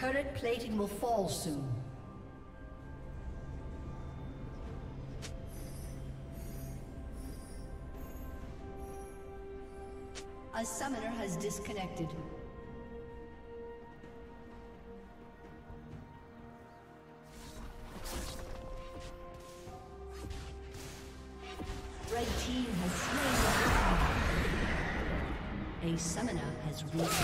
Turret plating will fall soon. A summoner has disconnected. Red team has slain the A summoner has reached.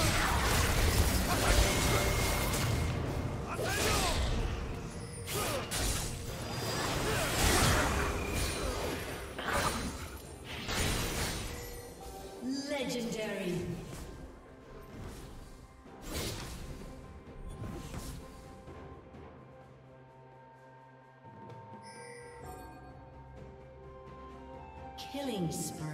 Legendary. Killing spree.